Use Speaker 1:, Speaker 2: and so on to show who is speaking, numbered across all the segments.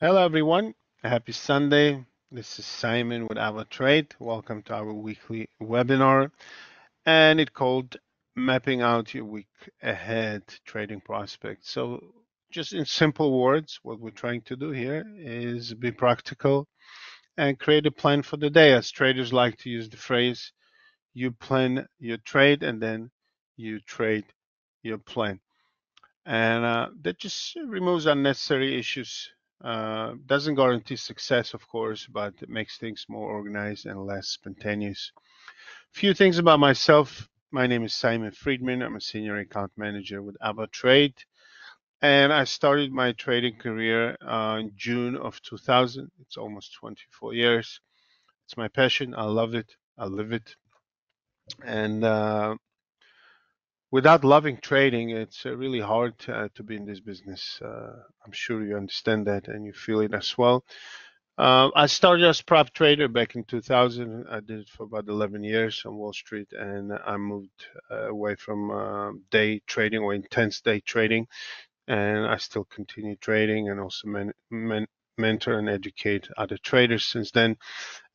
Speaker 1: Hello, everyone. Happy Sunday. This is Simon with AvaTrade. Welcome to our weekly webinar, and it's called Mapping Out Your Week Ahead Trading Prospects. So, just in simple words, what we're trying to do here is be practical and create a plan for the day. As traders like to use the phrase, you plan your trade and then you trade your plan. And uh, that just removes unnecessary issues uh, doesn't guarantee success, of course, but it makes things more organized and less spontaneous. A few things about myself. My name is Simon Friedman. I'm a senior account manager with AvaTrade. And I started my trading career uh, in June of 2000. It's almost 24 years. It's my passion. I love it. I live it. And uh, without loving trading, it's uh, really hard uh, to be in this business. Uh, I'm sure you understand that and you feel it as well. Uh, I started as prop trader back in 2000. I did it for about 11 years on Wall Street, and I moved uh, away from uh, day trading or intense day trading. And I still continue trading and also men, men, mentor and educate other traders since then.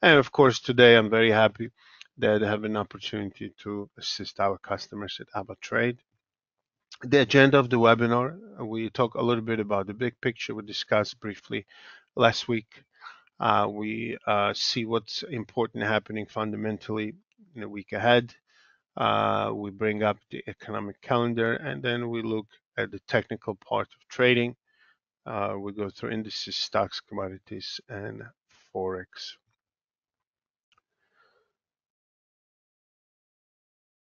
Speaker 1: And of course, today I'm very happy that have an opportunity to assist our customers at AvaTrade. The agenda of the webinar, we talk a little bit about the big picture. We discussed briefly last week. Uh, we uh, see what's important happening fundamentally in the week ahead. Uh, we bring up the economic calendar and then we look at the technical part of trading. Uh, we go through indices, stocks, commodities, and Forex.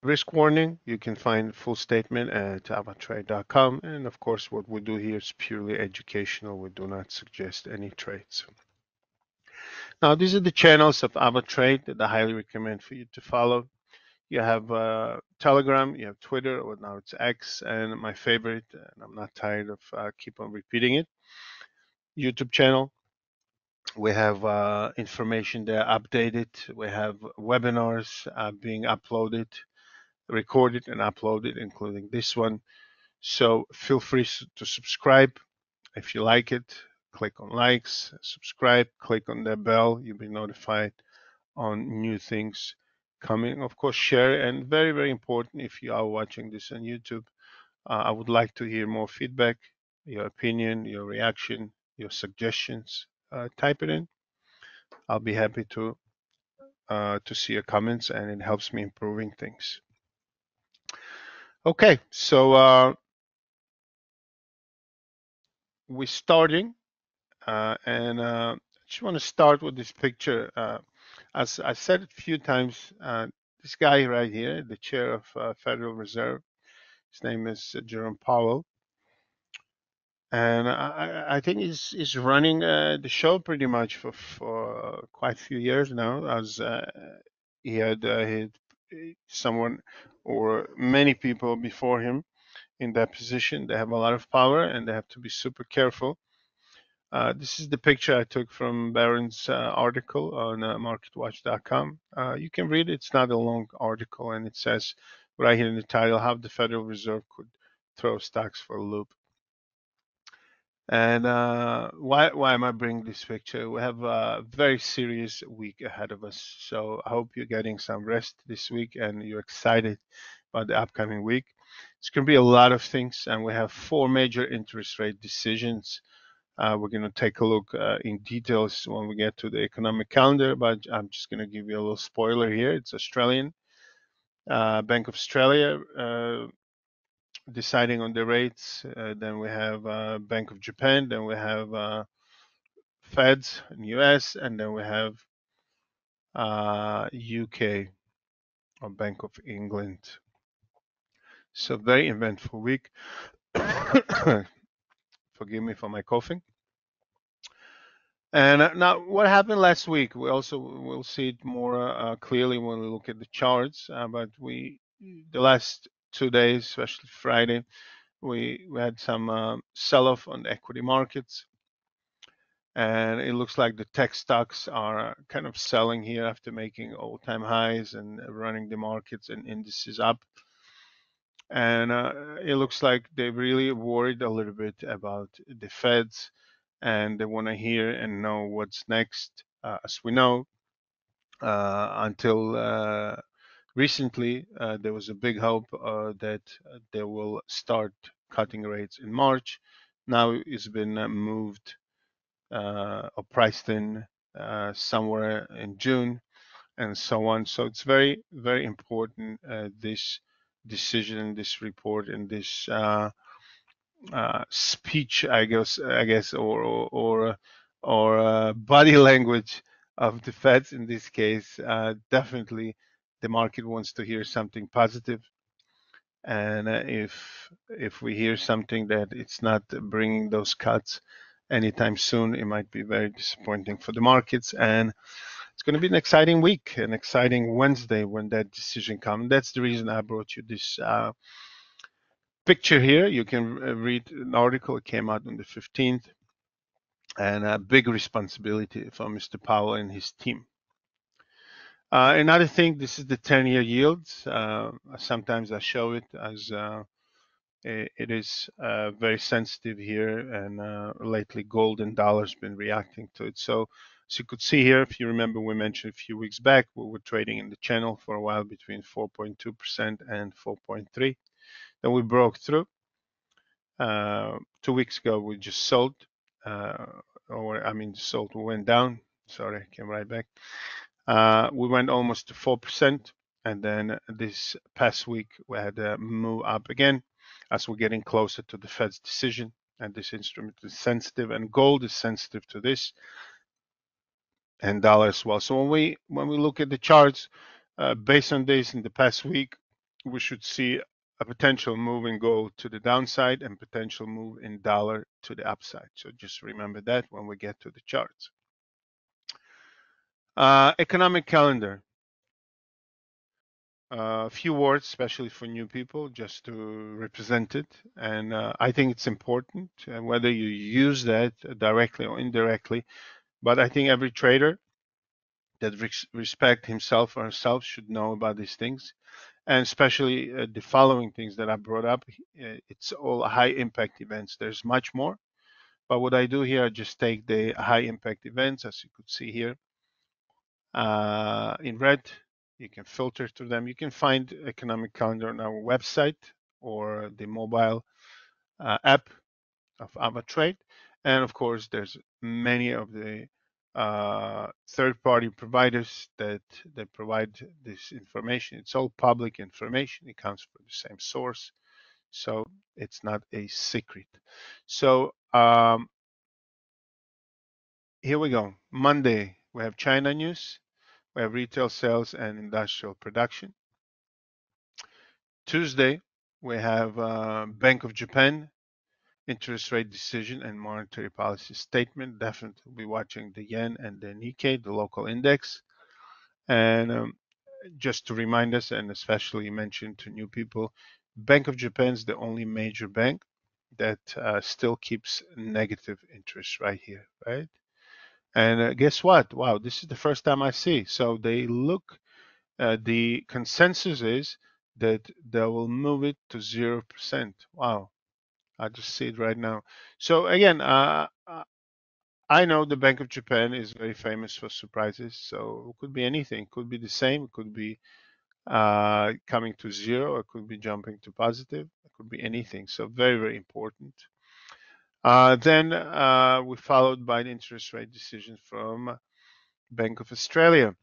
Speaker 1: Risk warning, you can find full statement at avatrade.com. And of course, what we do here is purely educational. We do not suggest any trades. Now, these are the channels of AvaTrade that I highly recommend for you to follow. You have uh, Telegram, you have Twitter, or now it's X, and my favorite, and I'm not tired of uh, keep on repeating it, YouTube channel. We have uh, information there updated. We have webinars uh, being uploaded recorded and uploaded, including this one. So feel free to subscribe if you like it. Click on likes, subscribe, click on the bell. You'll be notified on new things coming. Of course, share and very, very important if you are watching this on YouTube. Uh, I would like to hear more feedback, your opinion, your reaction, your suggestions. Uh, type it in. I'll be happy to uh, to see your comments, and it helps me improving things. Okay, so uh, we're starting, uh, and uh, I just want to start with this picture. Uh, as I said a few times, uh, this guy right here, the chair of uh, Federal Reserve, his name is Jerome Powell, and I, I think he's he's running the show pretty much for for quite a few years now, as he had he someone or many people before him in that position. They have a lot of power and they have to be super careful. Uh, this is the picture I took from Barron's uh, article on uh, marketwatch.com. Uh, you can read it. It's not a long article, and it says right here in the title how the Federal Reserve could throw stocks for a loop. And uh, why why am I bringing this picture? We have a very serious week ahead of us. So I hope you're getting some rest this week and you're excited about the upcoming week. It's going to be a lot of things, and we have four major interest rate decisions. Uh, we're going to take a look uh, in details when we get to the economic calendar, but I'm just going to give you a little spoiler here. It's Australian. Uh, Bank of Australia uh, deciding on the rates. Uh, then we have uh, Bank of Japan. Then we have uh, Feds in US, and then we have UK or Bank of England. So very eventful week. Forgive me for my coughing. And uh, now, what happened last week? We also will see it more uh, clearly when we look at the charts. Uh, but we, the last two days, especially Friday, we, we had some uh, sell-off on the equity markets. And it looks like the tech stocks are kind of selling here after making all-time highs and running the markets and indices up. And uh, it looks like they're really worried a little bit about the Feds and they want to hear and know what's next. Uh, as we know, uh, until uh, recently, uh, there was a big hope that they will start cutting rates in March. Now it's been moved or priced in somewhere in June and so on. So it's very, very important this decision, this report, and this uh, uh, speech, I guess, I guess, or or or, uh, body language of the Feds in this case. Uh, definitely, the market wants to hear something positive, and uh, if if we hear something that it's not bringing those cuts anytime soon, it might be very disappointing for the markets and. It's going to be an exciting week, an exciting Wednesday when that decision comes. That's the reason I brought you this uh, picture here, you can uh, read an article. It came out on the 15th, and a big responsibility for Mr. Powell and his team. Uh, another thing, this is the 10-year yields. Uh, sometimes I show it as uh, it is uh, very sensitive here, and uh, lately gold and dollars been reacting to it. So, as you could see here, if you remember, we mentioned a few weeks back, we were trading in the channel for a while between 4.2% and 4.3. Then we broke through. Uh, two weeks ago, we just sold, or I mean, sold went down. Sorry, came right back. Uh, we went almost to 4%. And then this past week, we had a move up again as we're getting closer to the Fed's decision. And this instrument is sensitive, and gold is sensitive to this, and dollar as well. So when we when we look at the charts, uh, based on this in the past week, we should see a potential move in gold to the downside and potential move in dollar to the upside. So just remember that when we get to the charts. Uh, economic calendar. A uh, few words, especially for new people, just to represent it. And uh, I think it's important, uh, whether you use that directly or indirectly. But I think every trader that respect himself or herself should know about these things and especially uh, the following things that I brought up. Uh, it's all high impact events. There's much more, but what I do here, I just take the high impact events, as you could see here, uh, in red. You can filter through them. You can find economic calendar on our website or the mobile uh, app of AvaTrade. And of course, there's many of the uh, third-party providers that that provide this information. It's all public information. It comes from the same source, so it's not a secret. So um, here we go. Monday we have China news. We have retail sales and industrial production. Tuesday we have uh, Bank of Japan interest rate decision and monetary policy statement. Definitely we'll be watching the yen and the Nikkei, the local index. And um, just to remind us, and especially mention to new people, Bank of Japan is the only major bank that uh, still keeps negative interest right here, right? And uh, guess what? Wow, this is the first time I see. So they look, uh, the consensus is that they will move it to 0%. Wow, I just see it right now. So again, uh, uh, I know the Bank of Japan is very famous for surprises. So it could be anything. It could be the same. It could be uh, coming to zero. It could be jumping to positive. It could be anything. So very, very important. Uh, then uh, we followed by an interest rate decision from Bank of Australia.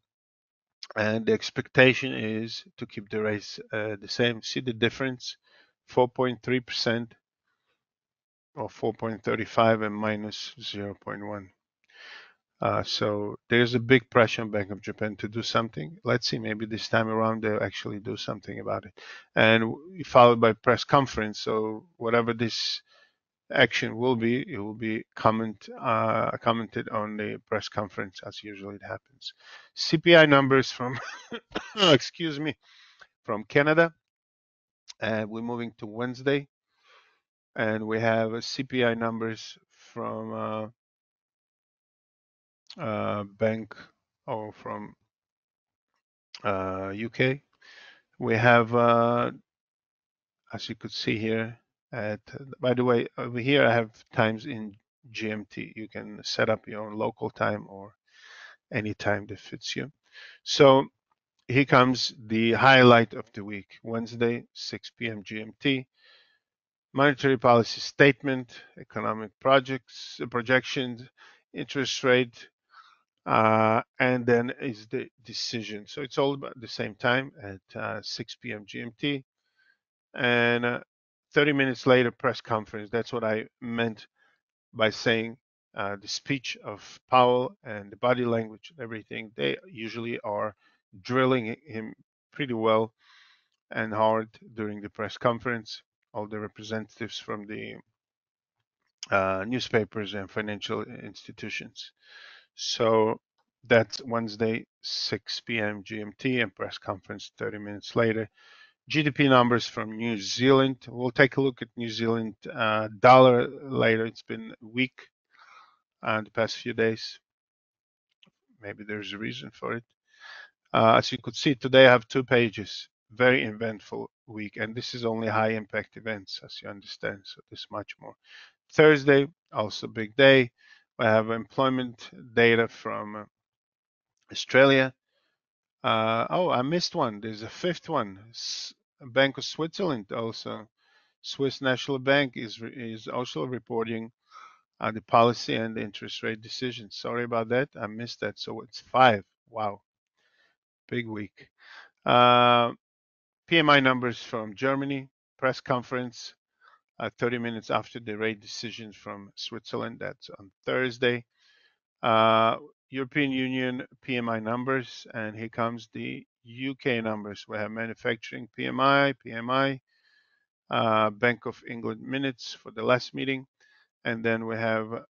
Speaker 1: And the expectation is to keep the rates uh, the same. See the difference? 4.3% or 4.35 and minus 0.1. Uh, so there's a big pressure on Bank of Japan to do something. Let's see, maybe this time around they'll actually do something about it. And followed by press conference. So whatever this action will be, it will be comment uh, commented on the press conference as usually it happens. CPI numbers from excuse me from Canada. And we're moving to Wednesday and we have CPI numbers from uh, uh, bank or from uh, UK. We have, uh, as you could see here, at by the way, over here I have times in GMT. You can set up your own local time or any time that fits you. So here comes the highlight of the week Wednesday, 6 p.m. GMT. Monetary policy statement, economic projects, projections, interest rate, uh, and then is the decision. So it's all about the same time at uh, 6 p.m. GMT. And uh, 30 minutes later, press conference. That's what I meant by saying uh, the speech of Powell and the body language and everything. They usually are drilling him pretty well and hard during the press conference. All the representatives from the uh, newspapers and financial institutions. So that's Wednesday, 6 p.m. GMT, and press conference 30 minutes later. GDP numbers from New Zealand. We'll take a look at New Zealand uh, dollar later. It's been weak uh, the past few days. Maybe there's a reason for it. Uh, as you could see today, I have two pages. Very eventful week, and this is only high impact events, as you understand. So this much more. Thursday, also big day. We have employment data from uh, Australia. Uh, oh, I missed one. There's a fifth one. S Bank of Switzerland also. Swiss National Bank is is also reporting uh, the policy and the interest rate decisions. Sorry about that. I missed that. So it's five. Wow, big week. Uh, PMI numbers from Germany. Press conference uh, 30 minutes after the rate decision from Switzerland. That's on Thursday. Uh, European Union PMI numbers, and here comes the UK numbers. We have manufacturing PMI, PMI, uh, Bank of England minutes for the last meeting, and then we have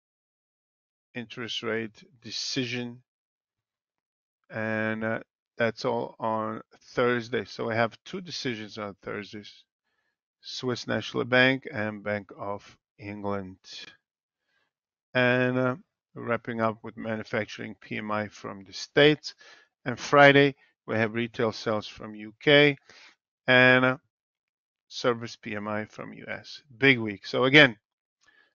Speaker 1: interest rate decision, and uh, that's all on Thursday. So we have two decisions on Thursdays. Swiss National Bank and Bank of England. And uh, wrapping up with manufacturing PMI from the States. And Friday, we have retail sales from UK and uh, service PMI from US. Big week. So again,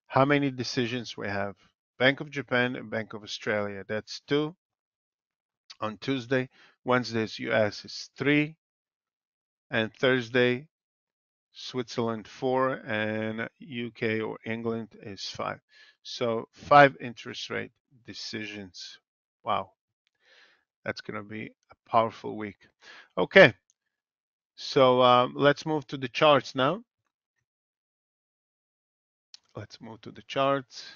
Speaker 1: how many decisions we have? Bank of Japan and Bank of Australia. That's two. On Tuesday, Wednesday's US is three. And Thursday, Switzerland four, and UK or England is five. So five interest rate decisions. Wow, that's going to be a powerful week. Okay, so um, let's move to the charts now. Let's move to the charts,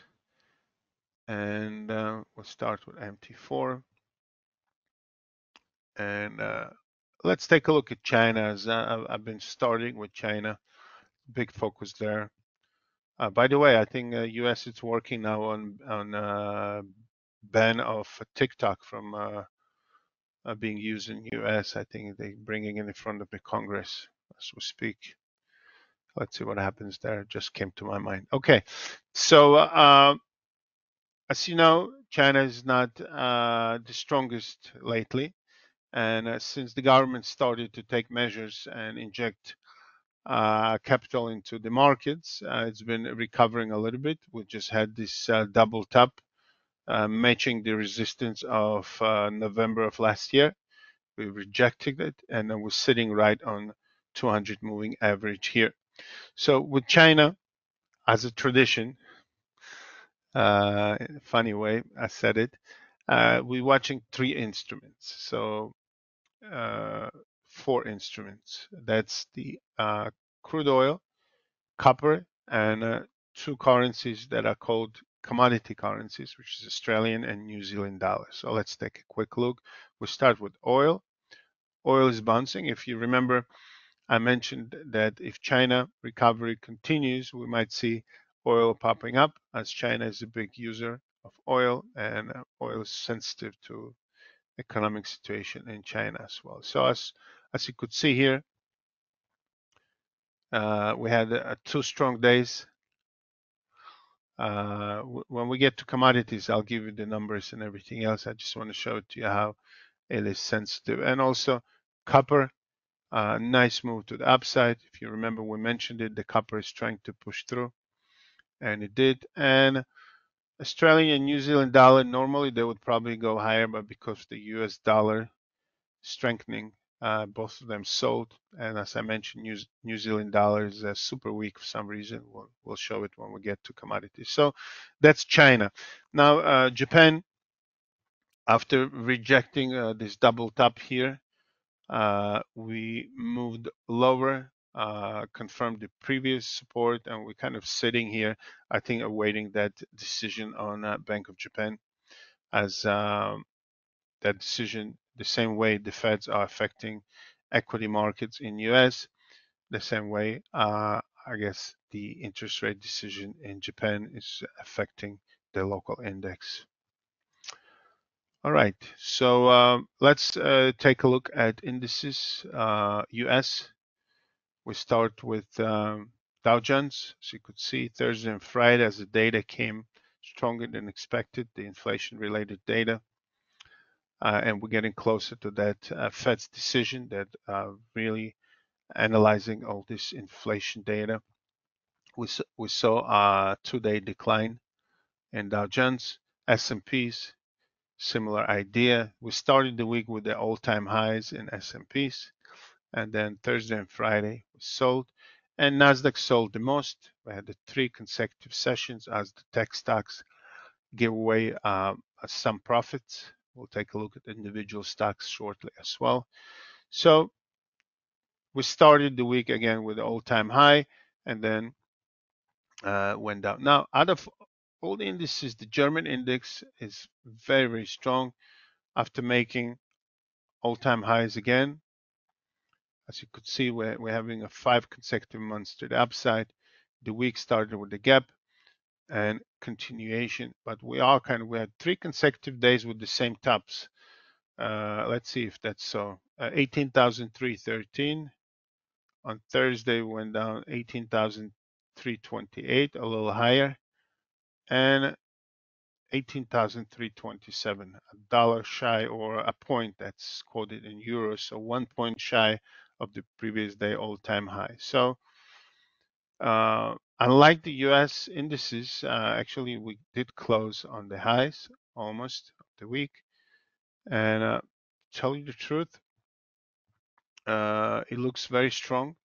Speaker 1: and uh, we'll start with MT4. And uh, let's take a look at China. As I've been starting with China, big focus there. Uh, by the way, I think uh, US is working now on on uh, ban of TikTok from uh, uh, being used in US. I think they're bringing it in front of the Congress as we speak. Let's see what happens there. It just came to my mind. Okay, so uh, as you know, China is not the strongest lately. And uh, since the government started to take measures and inject uh, capital into the markets, uh, it's been recovering a little bit. We just had this uh, double uh, matching the resistance of uh, November of last year. We rejected it and then we're sitting right on 200 moving average here. So with China, as a tradition, funny way I said it, we're watching three instruments. So uh, four instruments. That's the uh, crude oil, copper, and uh, two currencies that are called commodity currencies, which is Australian and New Zealand dollars. So let's take a quick look. We start with oil. Oil is bouncing. If you remember, I mentioned that if China recovery continues, we might see oil popping up as China is a big user of oil and oil is sensitive to economic situation in China as well. So as as you could see here, uh, we had uh, two strong days. Uh, when we get to commodities, I'll give you the numbers and everything else. I just want to show it to you how it is sensitive. And also copper, nice move to the upside. If you remember, we mentioned it, the copper is trying to push through and it did. And Australian and New Zealand dollar, normally they would probably go higher, but because the US dollar strengthening, uh, both of them sold. And as I mentioned, New, New Zealand dollar is uh, super weak for some reason. We'll, we'll show it when we get to commodities. So that's China. Now, uh, Japan, after rejecting uh, this double top here, uh, we moved lower, confirmed the previous support, and we're kind of sitting here, I think, awaiting that decision on Bank of Japan as um, that decision, the same way the Feds are affecting equity markets in US, the same way, uh, I guess, the interest rate decision in Japan is affecting the local index. All right, so uh, let's uh, take a look at indices. Uh, US, we start with um, Dow Jones. So you could see Thursday and Friday as the data came stronger than expected, the inflation related data. Uh, and we're getting closer to that uh, Fed's decision that uh, really analyzing all this inflation data. We, we saw a two-day decline in Dow Jones, S&Ps, similar idea. We started the week with the all-time highs in S&Ps, and then Thursday and Friday we sold, and Nasdaq sold the most. We had the three consecutive sessions as the tech stocks give away uh, some profits. We'll take a look at individual stocks shortly as well. So we started the week again with the all-time high, and then uh, went down. Now, out of all the indices, the German index is very, very strong after making all-time highs again. As you could see, we're, we're having a five consecutive months to the upside. The week started with a gap and continuation, but we are kind of, we had three consecutive days with the same tops. Uh, let's see if that's so. Uh, 18,313 on Thursday went down 18,328, a little higher and 18,327, a dollar shy or a point that's quoted in euros, so one point shy of the previous day all-time high. So uh, unlike the US indices, uh, actually we did close on the highs almost of the week. And uh, tell you the truth, uh, it looks very strong.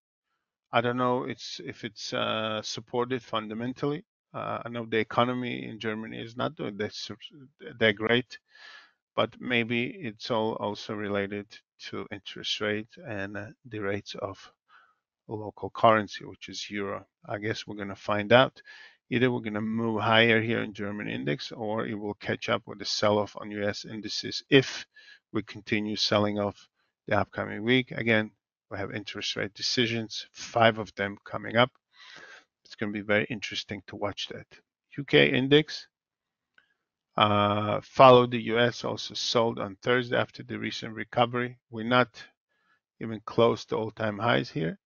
Speaker 1: I don't know it's if it's uh, supported fundamentally. I know the economy in Germany is not doing that, great, but maybe it's all also related to interest rate and the rates of local currency, which is euro. I guess we're going to find out. Either we're going to move higher here in German index, or it will catch up with the sell-off on US indices if we continue selling off the upcoming week. Again, we have interest rate decisions, five of them coming up. It's going to be very interesting to watch that. UK index uh, followed the US, also sold on Thursday after the recent recovery. We're not even close to all-time highs here.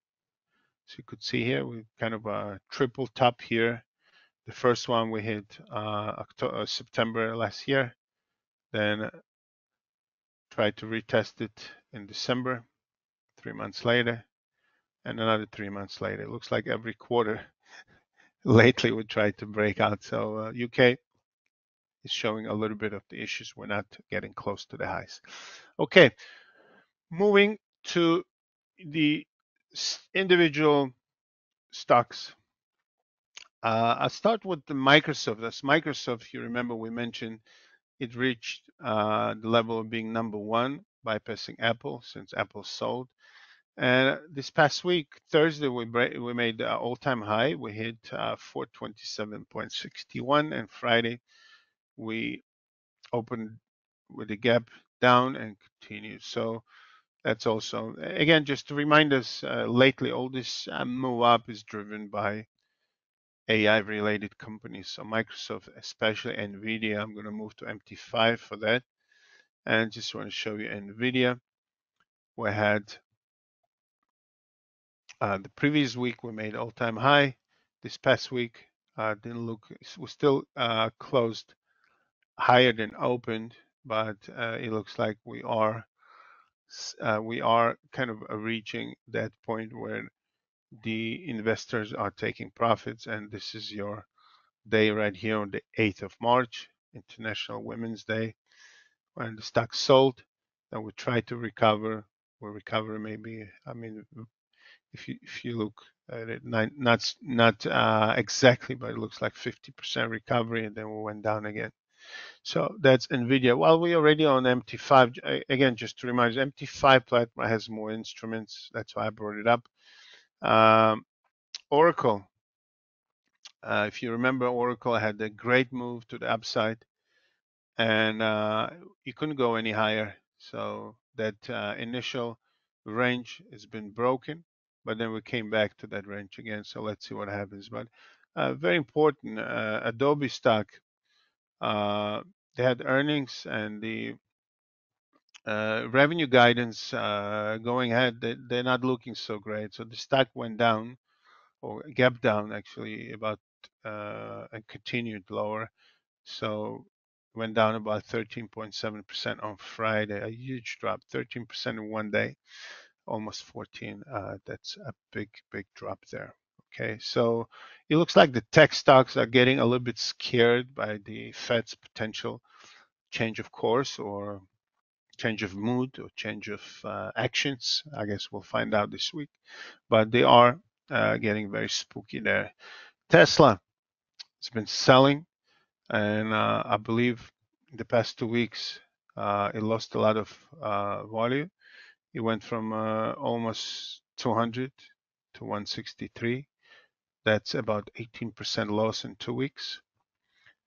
Speaker 1: So you could see here, we kind of a triple top here. The first one we hit uh, October, uh, September last year, then tried to retest it in December, three months later, and another three months later. It looks like every quarter lately we tried to break out. So uh, UK is showing a little bit of the issues. We're not getting close to the highs. Okay, moving to the individual stocks. Uh, I'll start with the Microsoft. That's Microsoft. You remember we mentioned it reached uh, the level of being number one, bypassing Apple since Apple sold. And this past week, Thursday, we we made an all-time high. We hit uh, 427.61, and Friday we opened with a gap down and continued. So that's also again just to remind us. Uh, lately, all this uh, move up is driven by AI-related companies. So Microsoft, especially Nvidia. I'm going to move to MT5 for that, and just want to show you Nvidia. We had uh, the previous week we made all-time high. This past week uh, didn't look, we still uh, closed higher than opened, but uh, it looks like we are uh, we are kind of uh, reaching that point where the investors are taking profits, and this is your day right here on the 8th of March, International Women's Day, when the stock sold. Then we try to recover. We recover maybe. I mean, if you if you look at it, not not not uh, exactly, but it looks like 50% recovery, and then we went down again. So that's NVIDIA. While we already on MT5, again, just to remind you, MT5 platform has more instruments. That's why I brought it up. Um, Oracle. Uh, if you remember, Oracle had a great move to the upside, and uh, you couldn't go any higher. So that uh, initial range has been broken, but then we came back to that range again. So let's see what happens. But uh, very important, uh, Adobe stock uh, they had earnings and the uh, revenue guidance uh, going ahead, they, are not looking so great. So the stock went down or gap down actually about and continued lower. So went down about 13.7% on Friday, a huge drop, 13% in one day, almost 14. Uh, that's a big, big drop there. Okay, so it looks like the tech stocks are getting a little bit scared by the Fed's potential change of course or change of mood or change of uh, actions. I guess we'll find out this week, but they are uh, getting very spooky there. Tesla has been selling, and uh, I believe in the past two weeks uh, it lost a lot of uh, value. It went from uh, almost 200 to 163 that's about 18% loss in two weeks.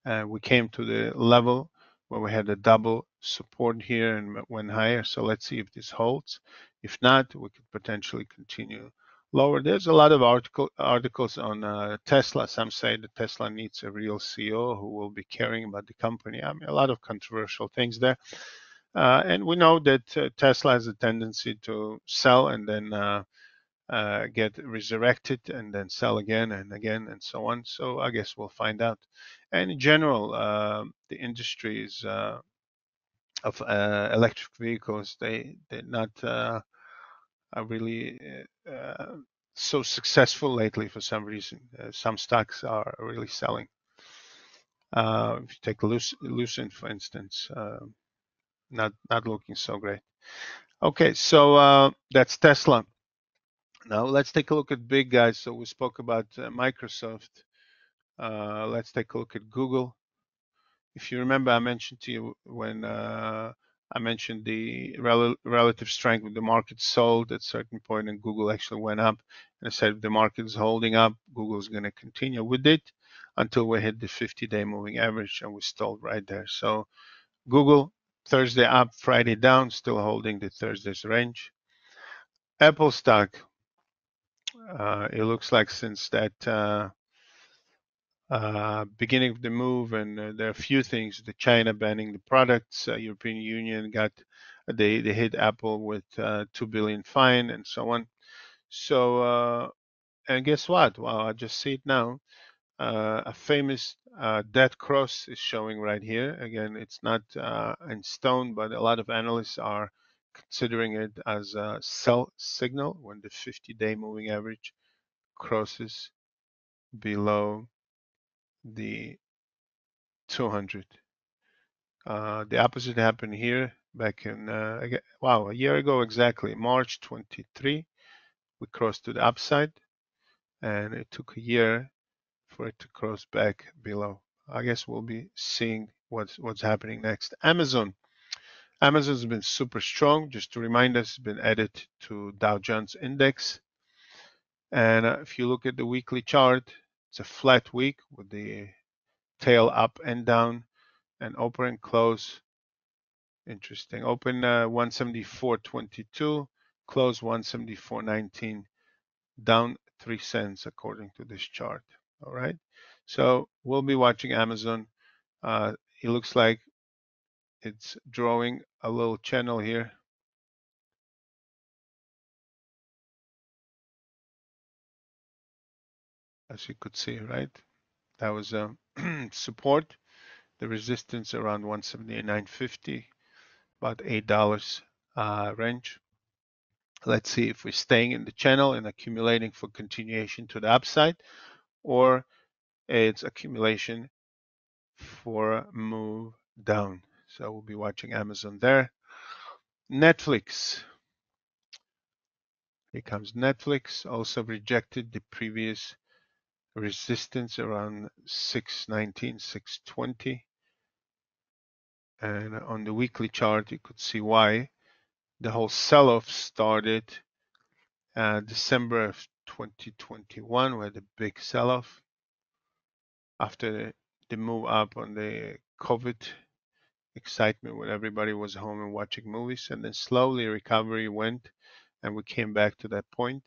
Speaker 1: Uh, we came to the level where we had a double support here and went higher. So let's see if this holds. If not, we could potentially continue lower. There's a lot of article, articles on uh, Tesla. Some say that Tesla needs a real CEO who will be caring about the company. I mean, a lot of controversial things there. Uh, and we know that uh, Tesla has a tendency to sell and then uh, get resurrected and then sell again and again and so on. So I guess we'll find out. And in general, uh, the industries uh, of uh, electric vehicles they they're not uh, are really uh, so successful lately for some reason. some stocks are really selling. if you take Lucid, for instance, not not looking so great. Okay, so that's Tesla. Now let's take a look at big guys. So we spoke about uh, Microsoft. Uh, let's take a look at Google. If you remember, I mentioned to you when uh, I mentioned the rel relative strength of the market sold at a certain point and Google actually went up. And I said if the market is holding up, Google is going to continue with it until we hit the 50-day moving average and we stalled right there. So Google Thursday up, Friday down, still holding the Thursday's range. Apple stock uh, it looks like since that uh, uh, beginning of the move, and uh, there are a few things: the China banning the products, uh, European Union got they they hit Apple with uh, two billion fine, and so on. So, and guess what? Wow, I just see it now. a famous dead cross is showing right here. Again, it's not in stone, but a lot of analysts are considering it as a sell signal when the 50-day moving average crosses below the 200. Uh, the opposite happened here back in, uh, wow, a year ago exactly, March 23. We crossed to the upside and it took a year for it to cross back below. I guess we'll be seeing what's what's happening next. Amazon. Amazon's been super strong. Just to remind us, it's been added to Dow Jones Index. And uh, if you look at the weekly chart, it's a flat week with the tail up and down and open and close. Interesting. Open uh, 174.22, close 174.19, down 3 cents according to this chart. All right. So we'll be watching Amazon. Uh, it looks like it's drawing a little channel here. As you could see, right? That was a support, the resistance around 179.50, about $8 uh, range. Let's see if we're staying in the channel and accumulating for continuation to the upside, or it's accumulation for a move down. So we'll be watching Amazon there. Netflix. Here comes Netflix. Also rejected the previous resistance around 619, 620. And on the weekly chart, you could see why the whole sell-off started uh, December of 2021, where the big sell-off after the move up on the COVID excitement when everybody was home and watching movies, and then slowly recovery went, and we came back to that point,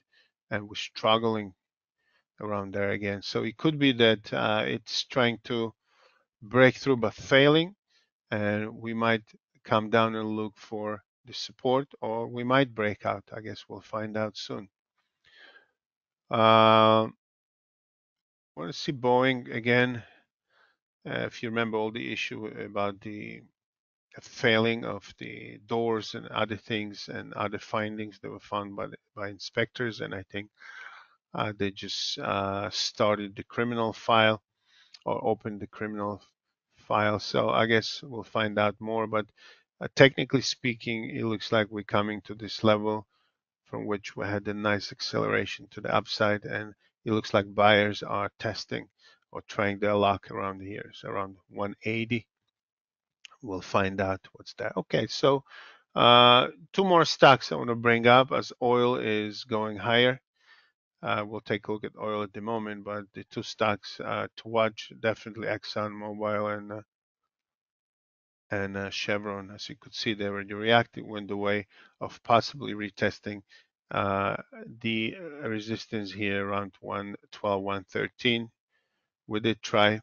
Speaker 1: and we're struggling around there again. So it could be that uh, it's trying to break through but failing, and we might come down and look for the support, or we might break out. I guess we'll find out soon. Uh, want to see Boeing again. Uh, if you remember all the issue about the failing of the doors and other things and other findings that were found by the, by inspectors, and I think uh, they just uh, started the criminal file or opened the criminal file. So I guess we'll find out more. But uh, technically speaking, it looks like we're coming to this level from which we had a nice acceleration to the upside, and it looks like buyers are testing or trying their luck around here. So around 180. We'll find out what's that. Okay, so uh, two more stocks I want to bring up as oil is going higher. Uh, we'll take a look at oil at the moment, but the two stocks uh, to watch definitely Exxon Mobil and uh, and uh, Chevron. As you could see, they already reacted, went the way of possibly retesting uh, the resistance here around 112, 113. We did try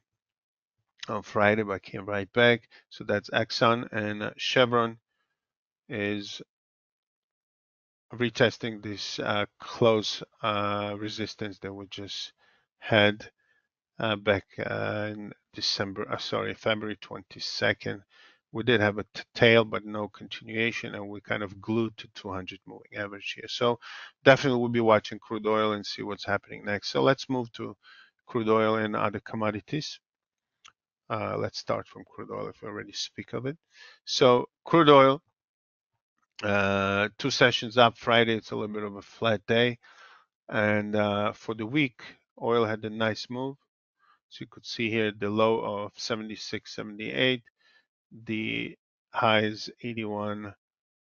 Speaker 1: on Friday, but came right back. So that's Exxon and uh, Chevron is retesting this uh, close uh, resistance that we just had uh, back uh, in December, uh, sorry, February 22nd. We did have a tail, but no continuation, and we kind of glued to 200 moving average here. So definitely we'll be watching crude oil and see what's happening next. So let's move to crude oil and other commodities. Uh, let's start from crude oil if we already speak of it. So crude oil uh, two sessions up Friday. It's a little bit of a flat day. And uh, for the week, oil had a nice move. So you could see here the low of 76, 78, the highs 81,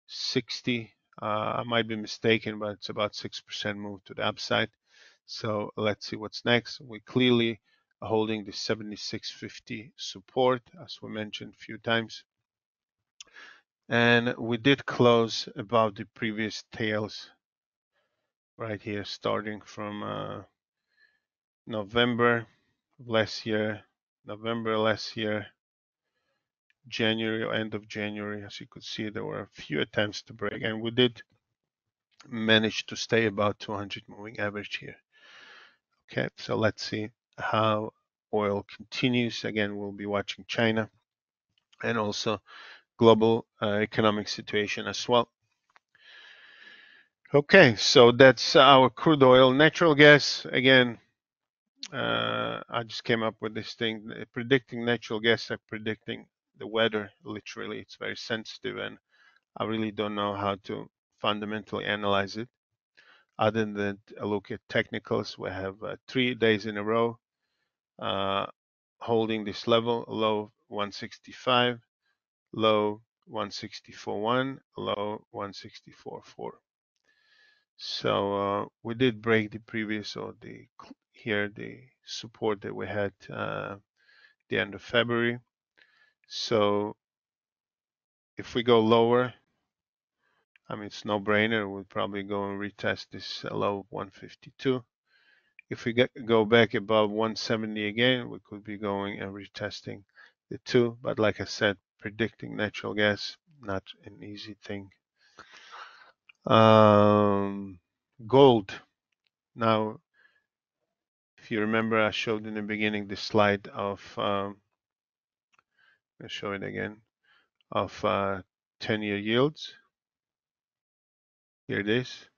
Speaker 1: 60. Uh, I might be mistaken, but it's about 6% move to the upside. So let's see what's next. We clearly holding the 76.50 support, as we mentioned a few times. And we did close above the previous tails right here starting from uh, November last year November last year January or end of January as you could see there were a few attempts to break and we did manage to stay about 200 moving average here. Okay so let's see how oil continues again we'll be watching China and also global uh, economic situation as well. Okay, so that's our crude oil. Natural gas, again, uh, I just came up with this thing, predicting natural gas, like predicting the weather, literally. It's very sensitive and I really don't know how to fundamentally analyze it. Other than look at technicals, we have uh, three days in a row uh, holding this level, low 165, low 164.1, low 164.4. So uh, we did break the previous or the here the support that we had uh, the end of February. So if we go lower, I mean it's no brainer. We'll probably go and retest this low 152. If we get, go back above 170 again, we could be going and retesting the two. But like I said, predicting natural gas, not an easy thing. Um, gold. Now, if you remember, I showed in the beginning the slide of, um, I'll show it again, of 10-year uh, yields. Here it is.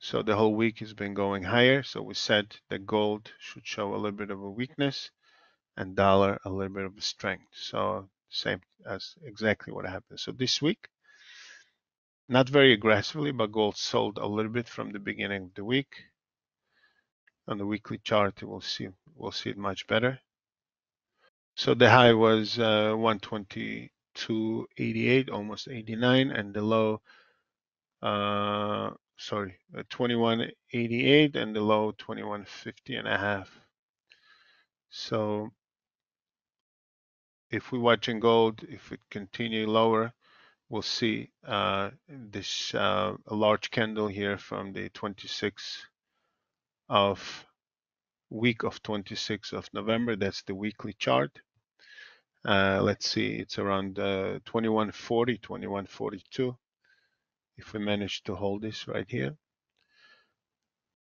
Speaker 1: So the whole week has been going higher. So we said that gold should show a little bit of a weakness. and dollar a little bit of a strength. So same as exactly what happened. So this week, not very aggressively, but gold sold a little bit from the beginning of the week. On the weekly chart, we'll see we'll see it much better. So the high was uh, 122.88, almost 89, and the low, uh, sorry, uh, 21.88, and the low 21.50 and a half. So if we watch in gold, if it continue lower, we'll see uh, this uh, a large candle here from the 26th of week of 26th of November. That's the weekly chart. Uh, let's see, it's around uh, 2140, 2142. If we manage to hold this right here,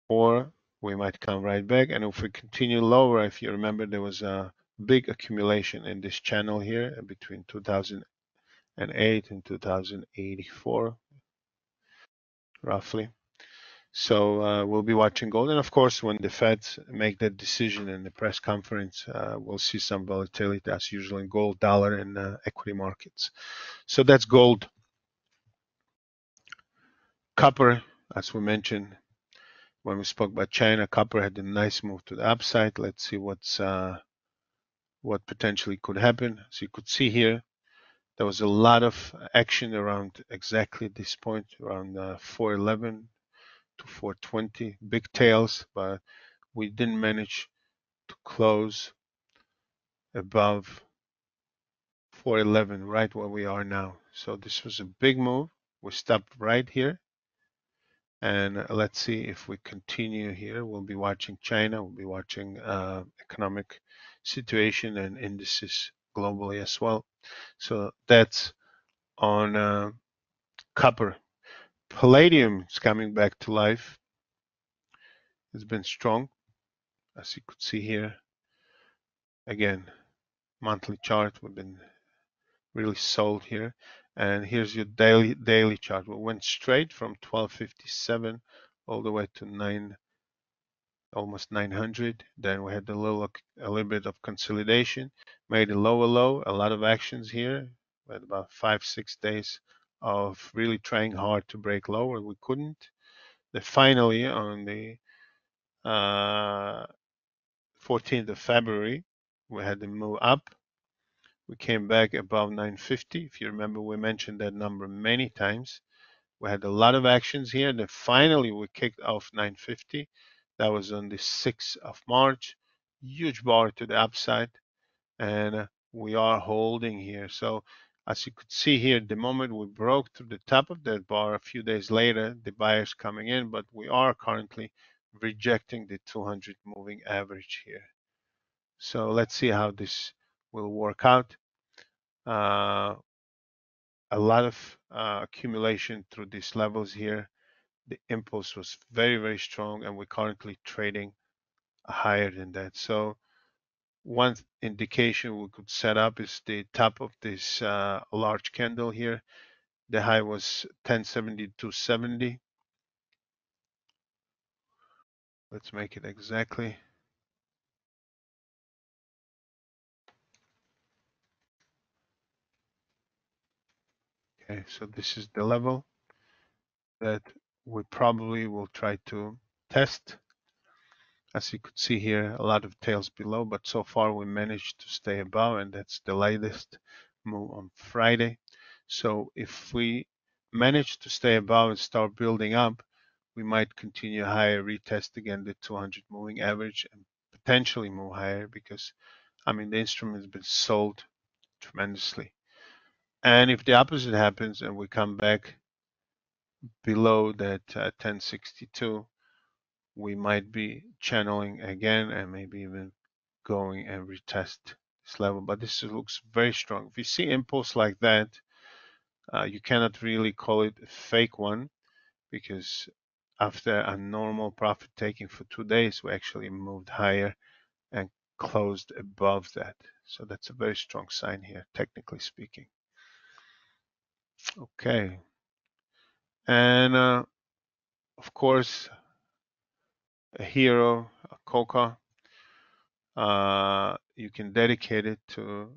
Speaker 1: or we might come right back. And if we continue lower, if you remember, there was a big accumulation in this channel here between 2008 and 2084, roughly. So uh, we'll be watching gold. And of course, when the Fed make that decision in the press conference, uh, we'll see some volatility as usual in gold, dollar, and uh, equity markets. So that's gold. Copper, as we mentioned when we spoke about China, copper had a nice move to the upside. Let's see what's uh, what potentially could happen. As you could see here, there was a lot of action around exactly this point, around uh, 411 to 420, big tails, but we didn't manage to close above 411, right where we are now. So this was a big move. We stopped right here. And let's see if we continue here. We'll be watching China. We'll be watching uh, economic situation and indices globally as well. So that's on uh, copper. Palladium is coming back to life. It's been strong, as you could see here. Again, monthly chart, we've been really sold here. And here's your daily daily chart. We went straight from 1257 all the way to 9 almost 900. Then we had a little a little bit of consolidation, made a lower low, a lot of actions here. We had about five six days of really trying hard to break lower. We couldn't. Then finally on the uh, 14th of February, we had to move up. We came back above 950. If you remember, we mentioned that number many times. We had a lot of actions here. And Then finally we kicked off 950 that was on the 6th of March. Huge bar to the upside. And uh, we are holding here. So as you could see here, the moment we broke through the top of that bar a few days later, the buyers coming in, but we are currently rejecting the 200 moving average here. So let's see how this will work out. Uh, a lot of uh, accumulation through these levels here the impulse was very, very strong, and we're currently trading higher than that. So one indication we could set up is the top of this uh, large candle here. The high was 1070 Let's make it exactly. Okay, so this is the level that we probably will try to test. As you could see here, a lot of tails below, but so far we managed to stay above, and that's the latest move on Friday. So if we manage to stay above and start building up, we might continue higher, retest again the 200 moving average, and potentially move higher because, I mean, the instrument has been sold tremendously. And if the opposite happens and we come back below that uh, 1062, we might be channeling again and maybe even going and retest this level. But this looks very strong. If you see impulse like that, uh, you cannot really call it a fake one because after a normal profit taking for two days, we actually moved higher and closed above that. So that's a very strong sign here, technically speaking. Okay, and uh, of course a hero, a Coca. Uh, you can dedicate it to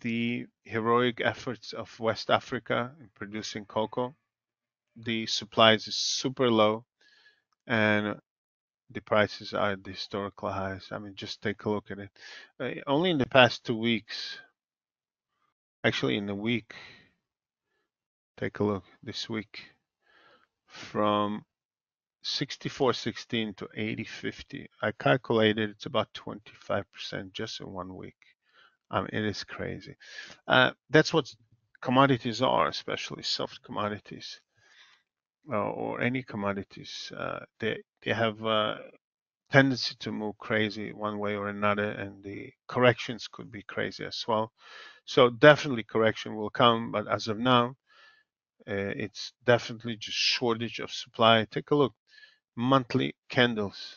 Speaker 1: the heroic efforts of West Africa in producing cocoa. The supplies is super low and the prices are the historical highs. I mean, just take a look at it. Uh, only in the past two weeks, actually in a week, take a look this week from 64.16 to 80.50. I calculated it's about 25% just in one week. Mean, it is crazy. Uh, that's what commodities are, especially soft commodities uh, or any commodities. Uh, they they have a tendency to move crazy one way or another, and the corrections could be crazy as well. So definitely correction will come, but as of now, it's definitely just shortage of supply. Take a look, monthly candles.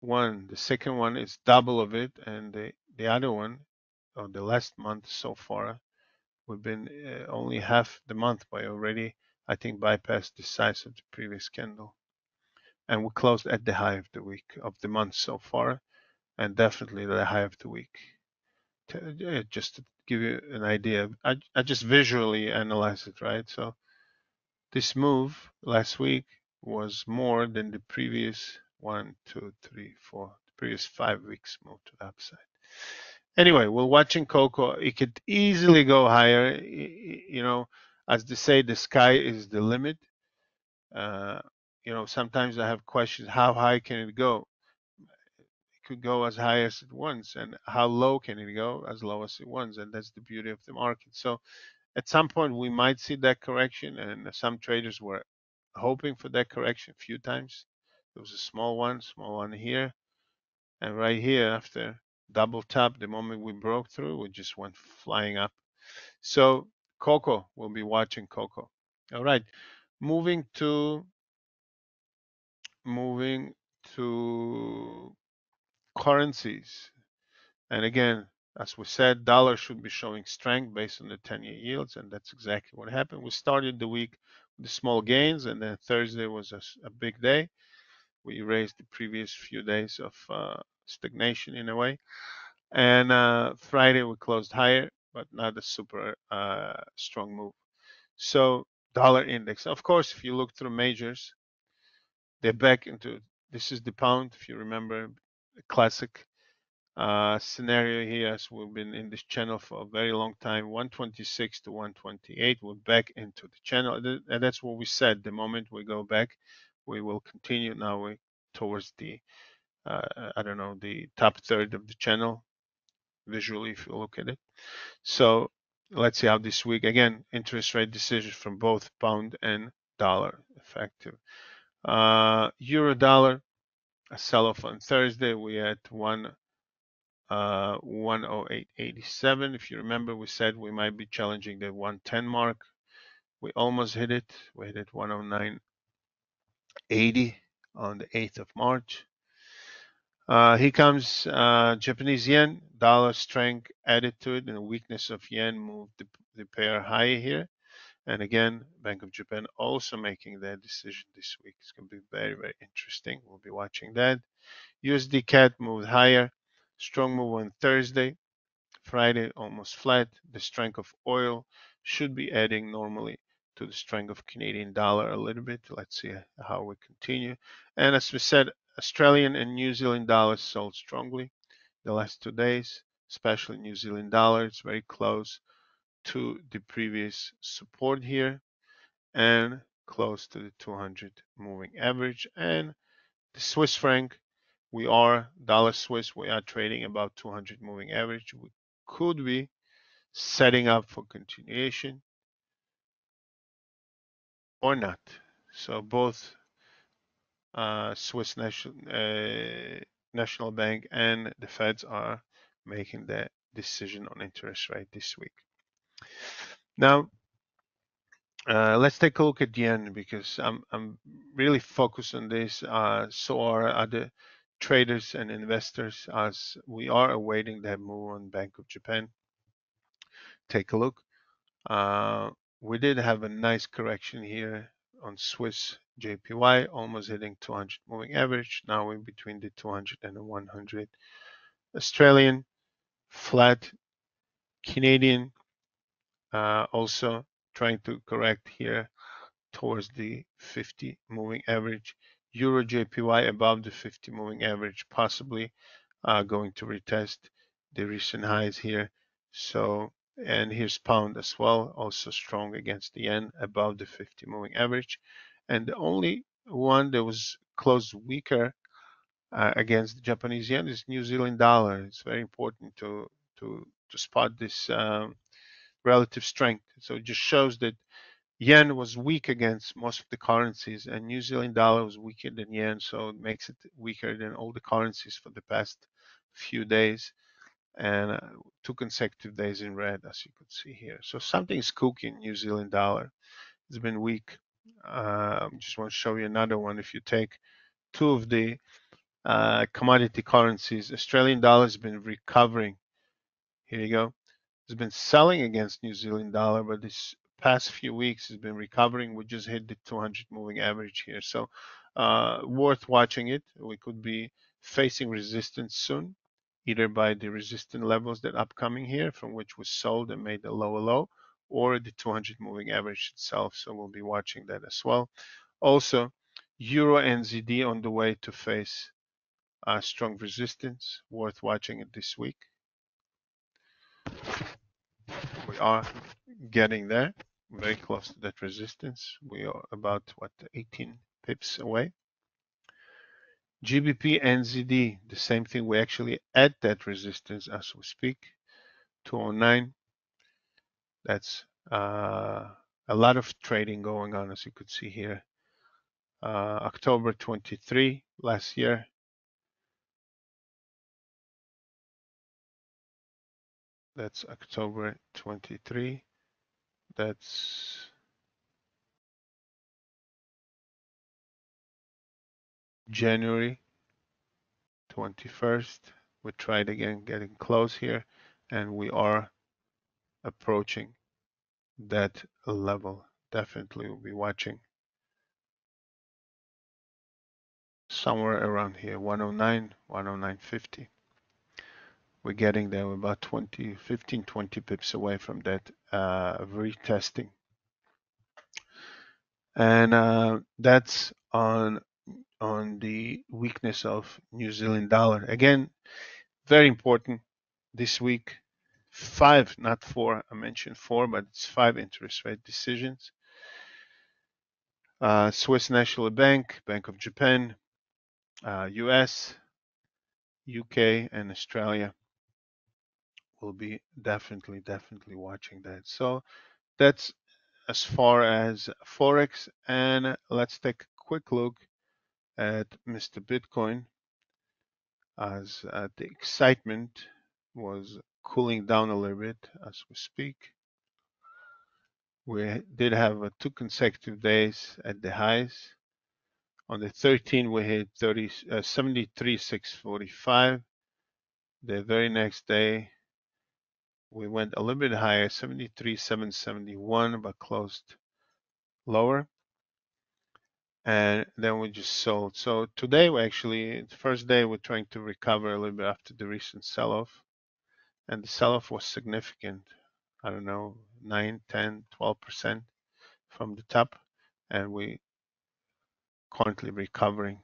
Speaker 1: One, the second one is double of it, and the the other one, or the last month so far, we've been uh, only half the month by already, I think, bypassed the size of the previous candle. And we closed at the high of the week of the month so far, and definitely the high of the week. Just to give you an idea, I, I just visually analyze it, right? So this move last week was more than the previous one, two, three, four, the previous five weeks move to the upside. Anyway, we're watching Cocoa. It could easily go higher. You know, as they say, the sky is the limit. Uh, you know, sometimes I have questions: How high can it go? Could go as high as it wants, and how low can it go? As low as it wants, and that's the beauty of the market. So, at some point, we might see that correction, and some traders were hoping for that correction a few times. There was a small one, small one here, and right here after double tap the moment we broke through, we just went flying up. So Cocoa, we'll be watching Cocoa. All right, moving to moving to currencies. And again, as we said, dollar should be showing strength based on the 10-year yields, and that's exactly what happened. We started the week with small gains, and then Thursday was a, a big day. We erased the previous few days of uh, stagnation in a way. And uh, Friday we closed higher, but not a super uh, strong move. So dollar index. Of course, if you look through majors, they're back into this is the pound. If you remember, classic uh, scenario here as we've been in this channel for a very long time 126 to 128 we're back into the channel and that's what we said the moment we go back we will continue now we towards the uh, I don't know, the top third of the channel visually if you look at it. So let's see how this week, again, interest rate decisions from both pound and dollar effective. Uh, Euro dollar, a sell off on Thursday. We had one uh 108.87 if you remember we said we might be challenging the 110 mark we almost hit it we hit it 109.80 on the 8th of march uh, here comes uh, Japanese yen, dollar strength added to it, and the weakness of yen moved the, the pair higher here. And again, Bank of Japan also making their decision this week. It's going to be very, very interesting. We'll be watching that. USD CAD moved higher. Strong move on Thursday. Friday almost flat. The strength of oil should be adding normally to the strength of Canadian dollar a little bit. Let's see how we continue. And as we said, Australian and New Zealand dollars sold strongly the last two days, especially New Zealand dollar. It's very close to the previous support here and close to the 200 moving average. And the Swiss franc, we are dollar Swiss, we are trading about 200 moving average. We could be setting up for continuation or not. So both uh, Swiss National uh, National Bank and the Feds are making the decision on interest rate this week. Now, uh, let's take a look at the yen because I'm I'm really focused on this. Uh, so are other traders and investors as we are awaiting that move on Bank of Japan. Take a look. Uh, we did have a nice correction here on Swiss JPY, almost hitting 200 moving average. Now in between the 200 and the 100. Australian flat. Canadian also trying to correct here towards the 50 moving average. Euro JPY above the 50 moving average, possibly uh, going to retest the recent highs here. So, and here's pound as well, also strong against the yen above the 50 moving average. And the only one that was closed weaker uh, against the Japanese yen is New Zealand dollar. It's very important to to to spot this um, relative strength. So it just shows that yen was weak against most of the currencies and New Zealand dollar was weaker than yen, so it makes it weaker than all the currencies for the past few days and uh, two consecutive days in red, as you could see here. So something's cooking New Zealand dollar. It's been weak. Uh, just want to show you another one. If you take two of the uh, commodity currencies, Australian dollar has been recovering. Here you go. It's been selling against New Zealand dollar, but this past few weeks has been recovering. We just hit the 200 moving average here. So uh, worth watching it. We could be facing resistance soon, either by the resistance levels that upcoming here from which we sold and made a lower low or the 200 moving average itself. So we'll be watching that as well. Also, Euro NZD on the way to face a strong resistance, worth watching it this week. We are getting there very close to that resistance. We are about what 18 pips away. GBP NZD, the same thing. We actually at that resistance as we speak. 209. That's uh, a lot of trading going on, as you could see here. Uh, October 23 last year. That's October 23 that's January 21st. We tried again getting close here and we are approaching that level. Definitely we'll be watching somewhere around here 109 109.50 we're getting there we're about 20 15 20 pips away from that uh, retesting. And uh, that's on on the weakness of New Zealand dollar. Again very important this week five not four I mentioned four but it's five interest rate decisions. Uh, Swiss National Bank Bank of Japan US uh, UK and Australia will be definitely, definitely watching that. So that's as far as Forex. And let's take a quick look at Mr. Bitcoin as uh, the excitement was cooling down a little bit as we speak. We did have uh, two consecutive days at the highs. On the 13th, we hit 30, uh, 73,645. The very next day, we went a little bit higher, 73,771, but closed lower. And then we just sold. So today we actually, the first day we're trying to recover a little bit after the recent sell-off. And the sell-off was significant. I don't know, 9, 10, 12% from the top. And we currently recovering.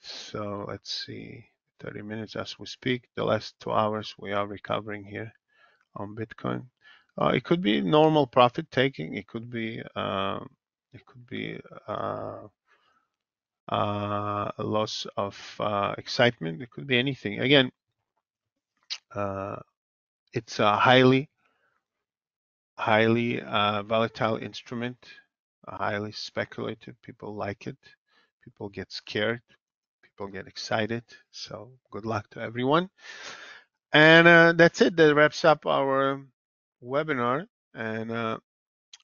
Speaker 1: So let's see. 30 minutes as we speak. The last two hours we are recovering here on Bitcoin. Uh, it could be normal profit taking. It could be uh, it could be uh, uh a loss of uh, excitement. It could be anything. Again, uh, it's a highly highly volatile instrument, highly speculative. People like it. People get scared people get excited. So good luck to everyone. And uh, that's it. That wraps up our webinar. And uh,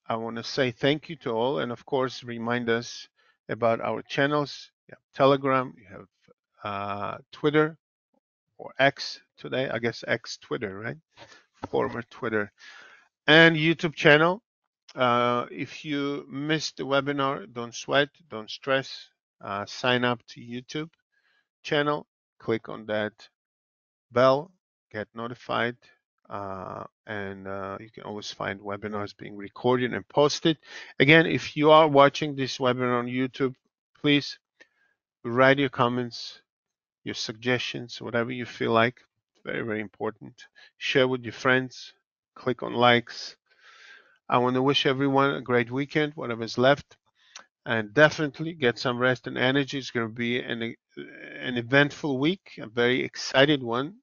Speaker 1: I want to say thank you to all. And of course, remind us about our channels. You have Telegram, you have uh, Twitter or X today. I guess X Twitter, right? Former Twitter. And YouTube channel. Uh, if you missed the webinar, don't sweat, don't stress. Uh, sign up to YouTube channel, click on that bell, get notified, uh, and uh, you can always find webinars being recorded and posted. Again, if you are watching this webinar on YouTube, please write your comments, your suggestions, whatever you feel like. It's very, very important. Share with your friends, click on likes. I want to wish everyone a great weekend, whatever's left, and definitely get some rest and energy. It's going to be an, an eventful week, a very excited one,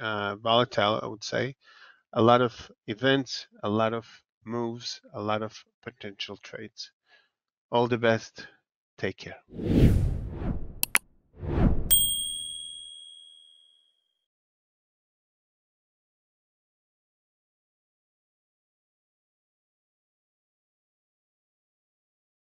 Speaker 1: uh, volatile, I would say. A lot of events, a lot of moves, a lot of potential trades. All the best. Take care.